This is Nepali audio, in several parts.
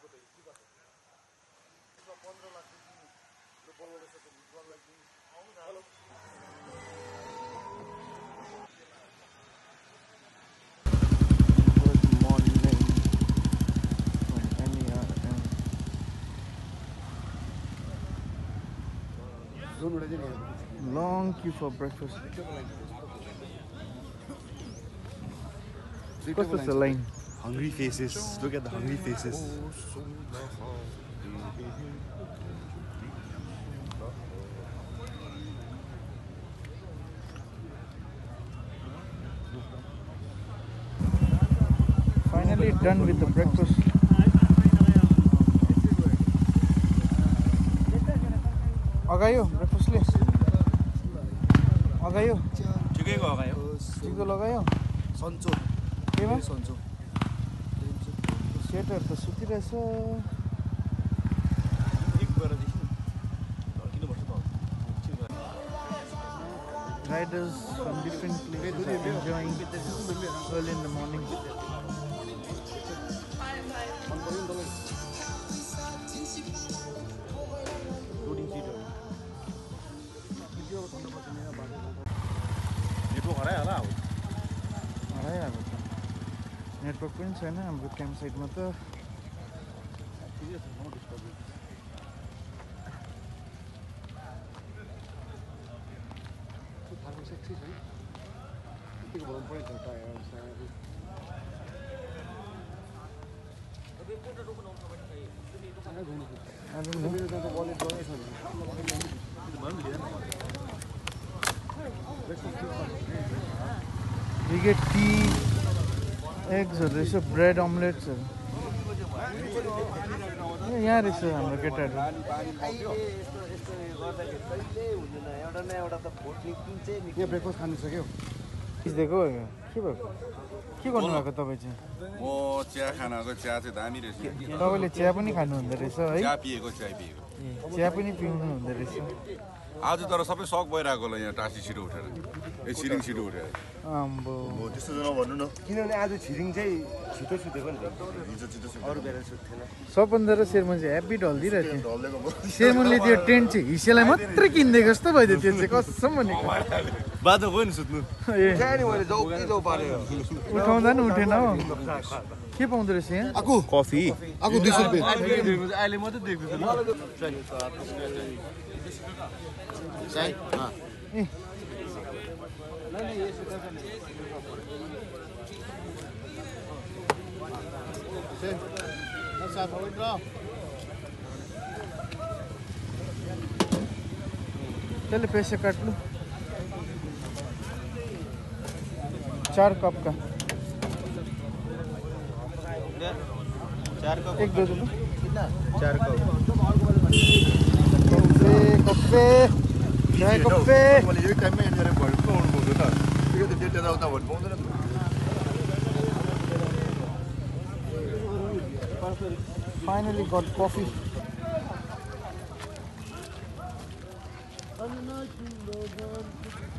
Good morning from NERM. Long queue for breakfast. कस्तो छ line Hungry faces. Look at the hungry faces. Finally done with the breakfast. अगायो ब्रेकफास्टले अगायो ठिकैको अगायो जिगो लगायो सन्चो केमा सन्चो Riders from different places are enjoying early in the morning. पनि छैन हाम्रो क्याम्प साइडमा त। don't eggsहरू रहेछ ब्रेड अमलेट्सहरू यहाँ रहेछ हाम्रो केटाहरू। यहाँ ब्रेकफास्ट खानु सक्यो? दिएको के भएको? के गर्नुभएको तपाईँ चाहिँ? म चिया खाना चिया चाहिँ दामी रहेछ। तपाईँले चिया पनि खानु हुँदो रहेछ है? चिया पिएको चिया पिएको। चिया पनि पिउनु हुँदो रहेछ। आज तर सबै सक भइरहेको होला यहाँ टाँसी छिटो उठेर। ए छिरिङ छिटो उठेर आम्बो हो त्यस्तो चाहिँ नभन्नु न किनभने आज छिरिङ चाहिँ छिटो सुतेको नि त हिजो छिटो सुत्यो अरू बेला सुत्थेन सबभन्दा र शेरमन चाहिँ ह्याप्पी ढल्दिरहेको थियो शेरमनले त्यो टेन्ट चाहिँ हिस्सेलाई मात्रै किनिदिएको जस्तो भइदियो त्यो चाहिँ कसम भनेको बाटो गयो नि सुत्नु ए नि मैले जाउ कि जाउ पाऱ्यो उठाउँदा नि उठेन हो के पाउँदो रहेछ यहाँ आकु कफी आकु दुई सौ रुपियाँ अहिले मात्रै देख्दैछु ए चलो पैसे काट लो। चार कप का। चार कप एक दो दो। चार कप। कप्पे कप्पे चाय कप्पे मैले यही टाइममा यहाँनिर भरि पो आउनु पाउँदैन त ठिकै त डेट उता भरि पाउँदैन त finally got coffee So this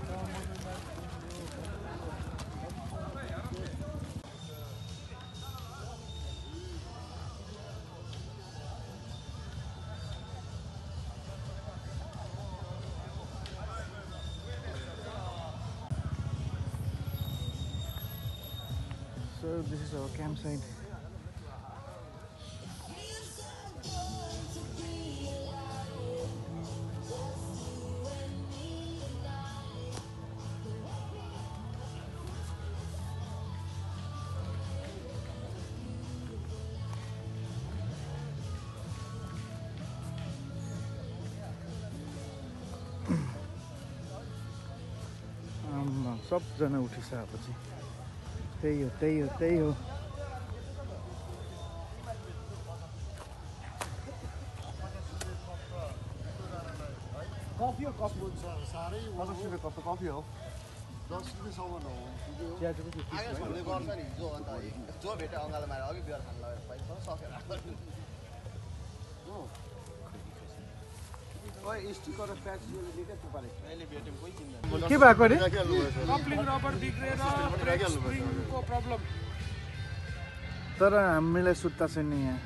is our campsite. आम्मा, सबजना उठिसकेपछि त्यही हो त्यही हो त्यही हो कफी हो कप हुन्छ साह्रै पचास रुपियाँ कप त कफी हो दस रुपियाँसम्म हो चिया चाहिँ कति आगे भन्ने गर्छ नि हिजो अन्त जो भेट्यो अँगालो मारेर अघि बिहार खानु लगेर पैसा सकेर के भएको अरे तर हामीलाई सुत्ता छैन यहाँ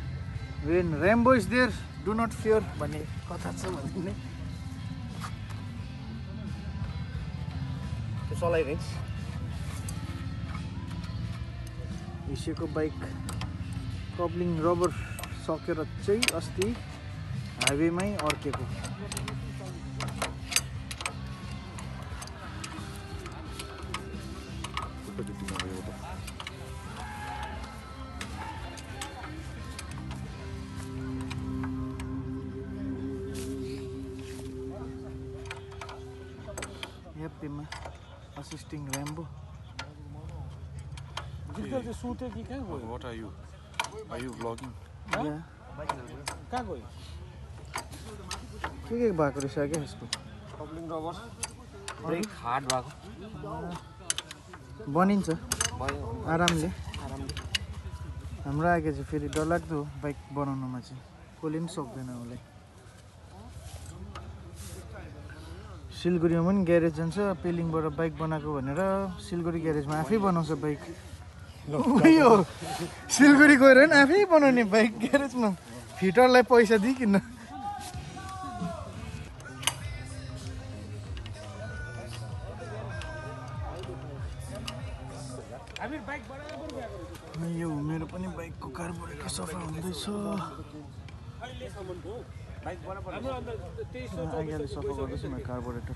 when Rambo is there do not fear भन्ने कथा छ भने त्यो चलाइरहेछ हिसेको बाइक कप्लिङ रबर सकेर चाहिँ अस्ति हाइवेमै अड्केको सुत्यो कि कहाँ गयो? What are you? Are you vlogging? या कहाँ गयो? के के भएको रहेछ क्या यसको? कप्लिङ रबर ब्रेक हार्ड भएको। बनिन्छ। आरामले। आरामले। हाम्रो आगे चाहिँ फेरि डरलाग्दो बाइक बनाउनुमा चाहिँ कसले पनि सक्दैन उसलाई। सिलगढीमा पनि ग्यारेज जान्छ पेलिङबाट बाइक बनाएको भनेर सिलगढी ग्यारेजमा आफै बनाउँछ बाइक उयो सिलगढी गएर पनि आफै बनाउने बाइक ग्यारेजमा फिटरलाई पैसा दिइकन यो मेरो पनि बाइकको कार्बोरेटर सफा हुँदैछ। सफा गर्दैछु कार्बोरेटर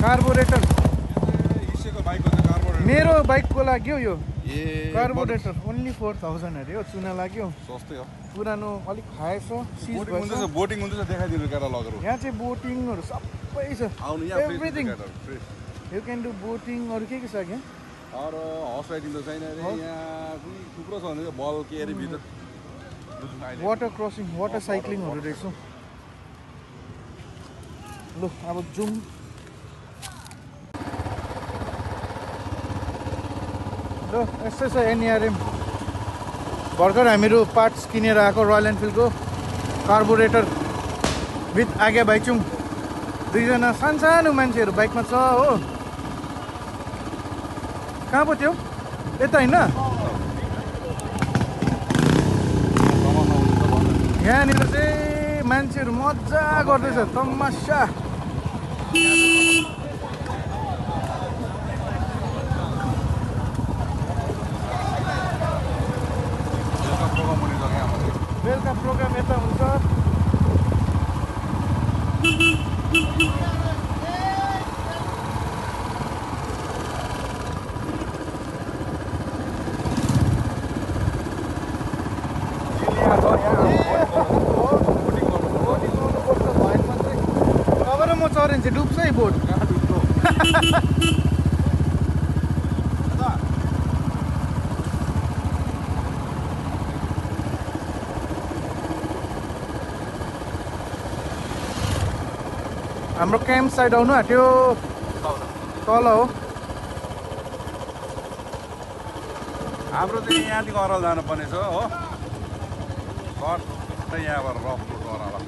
कार्बोरेटर बाइकको मेरो बाइकको लाग्यो यो ए कार्बोरेटर ओन्ली फोर थाउजन्ड अरे हो चुना लाग्यो सस्तै हो। पुरानो अलिक खाएछ बोटिङ हुँदैछ देखाइदिनु यहाँ चाहिँ बोटिङहरू सबै छ। Fresh you can do boating अरू के के छ यहाँ? अरू हर्स राइडिङ त छैन अरे यहाँ कुनै थुप्रो छ भने बल के अरे भित्र। वाटर क्रसिङ वाटर साइक्लिङहरू रहेछ लु अब जाउँ ल यस्तै छ एनइआरएम भर्खर हामीहरू पार्ट्स किनेर आएको रोयल एनफिल्डको कार्बोरेटर विथ आगे भाइचुङ। दुईजना सानसानो मान्छेहरू बाइकमा छ हो। कहाँ पो त्यो? यता होइन? यहाँनिर चाहिँ मान्छेहरू मजा गर्दैछ तमासा बेलुका प्रोग्राम हुने जग्गा यहाँ मात्रै। बेलुका प्रोग्राम यता हुन्छ अब र म चढ्यो भने चाहिँ बोट हाम्रो क्याम्प साइड आउनु आँट्यो। तल हो। हाम्रो चाहिँ यहाँदेखि अरल जानुपर्ने छ हो। कट यहाँबाट रफ रोड अरल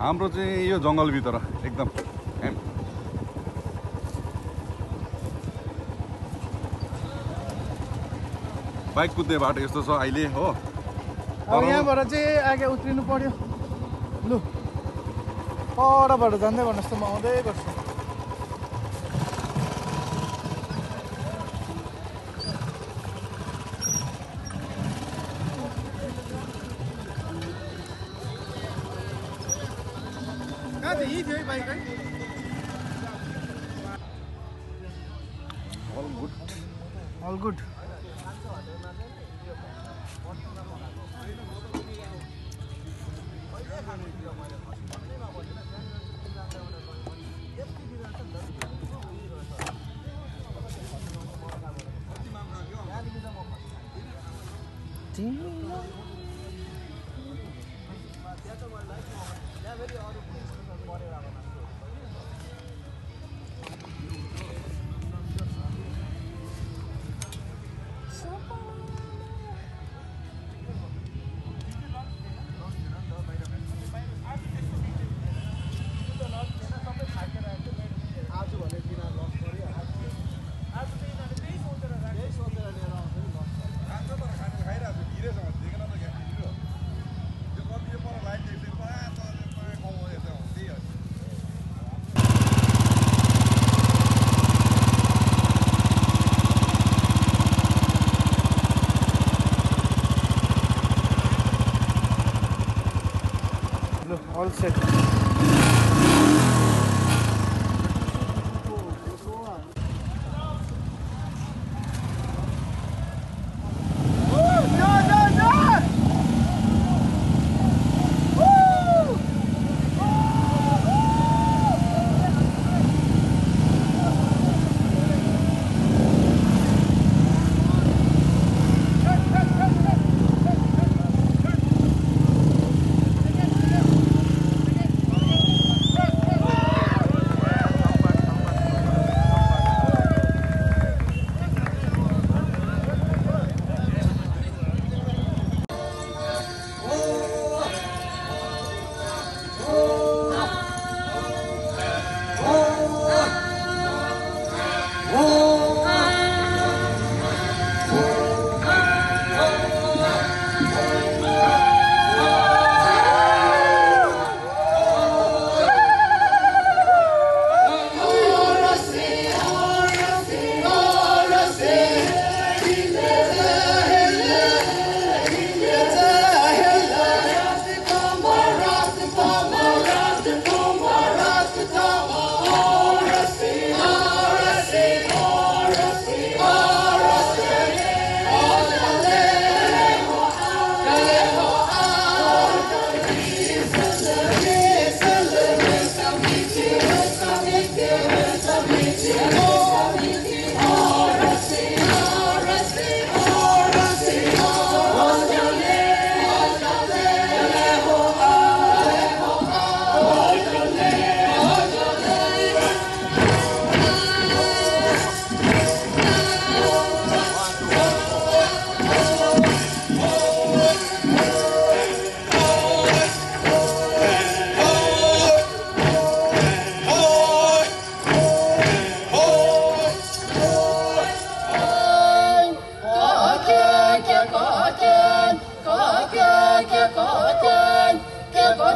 हाम्रो चाहिँ यो जङ्गलभित्र एकदम बाइक कुद्ने बाटो यस्तो छ अहिले हो। अब यहाँबाट चाहिँ आगे उत्रिनु पर्यो। लु। परबाट जाँदै गर्नुहोस् त म आउँदै गर्छु। Hadi iyi diyor bay bay. All good. All good.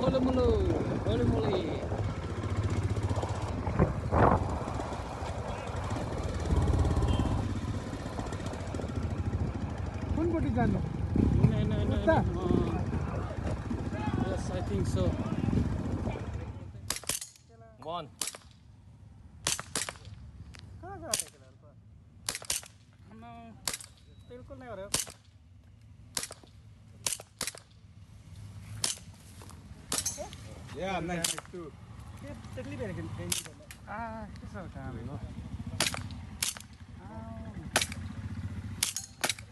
boleh mulu mulai pun boleh jalan Yeah, I'm nice. Too. Yeah, totally better. Ah, it's okay. Ah.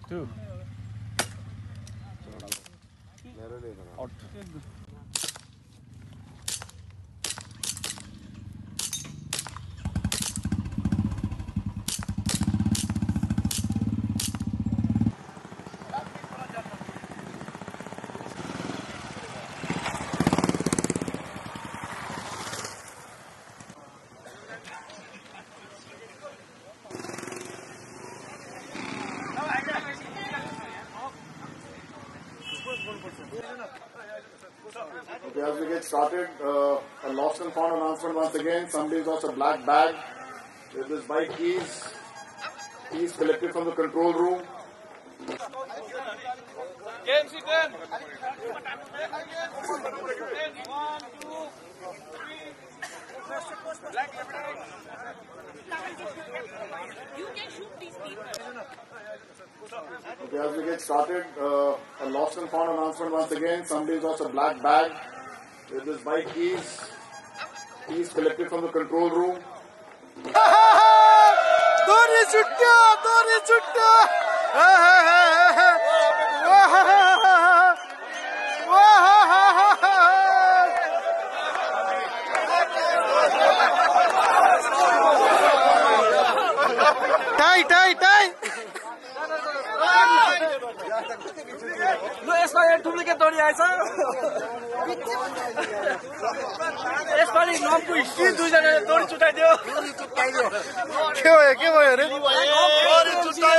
Two. Out. Started, uh, a lost and found announcement once again. Somebody lost a black bag with his bike keys. Keys collected from the control room. KMC 10. One, two, three. Black You can shoot these people. Okay, as we get started, uh, a lost and found announcement once again. Somebody lost a black bag with this bike keys, keys collected from the control room. Dori chutta, dori chutta. लु यसमा यहाँ डुप्लिकेट दोरी आएछ। यसपालि नम्पु हिस्ट्री दुईजनाले दोरी छुट्याइदियो के भयो के भयो अरे? दुइटा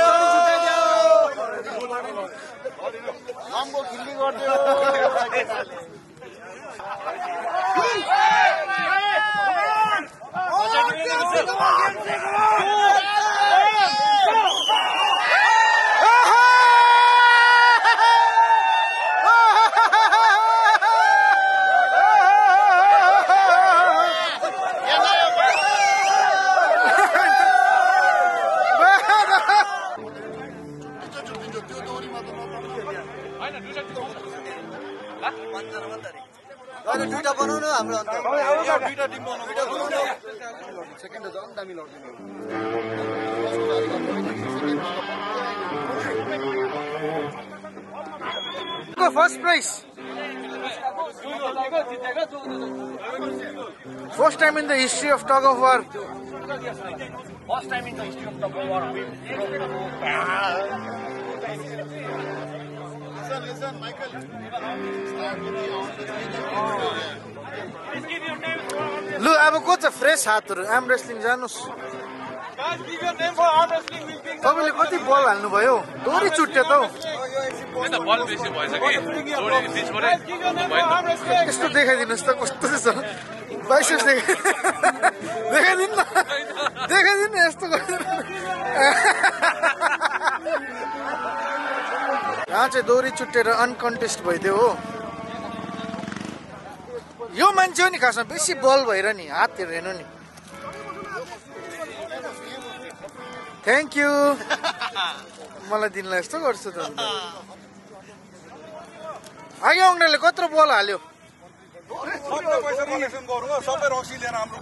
first prize first time in the history of tug of war लु अब को छ फ्रेस हातहरू आम रेस्लिङ जानुहोस्। तपाईँले कति बल हाल्नुभयो दोहोरी चुट्यो त हौ बल बेसी भएछ कि? जोडी बिचबाटै भयो यस्तो देखाइदिनुहोस् त कस्तो छ? बाइसेप्स देखाइ देखाइदिनु न। देखाइदिनु न यस्तो यहाँ चाहिँ दोहोरी चुट्टेर अनकन्टेस्ट भइदियो हो? यो मान्छे हो नि खासमा बेसी बल भएर नि हातहरू हेर्नु नि। थ्याङ्क यू मलाई दिनलाई यस्तो गर्छु त। अघि अङ्ग्रेले कत्रो बल हाल्यो। सबै रक्सी लिएर हाम्रो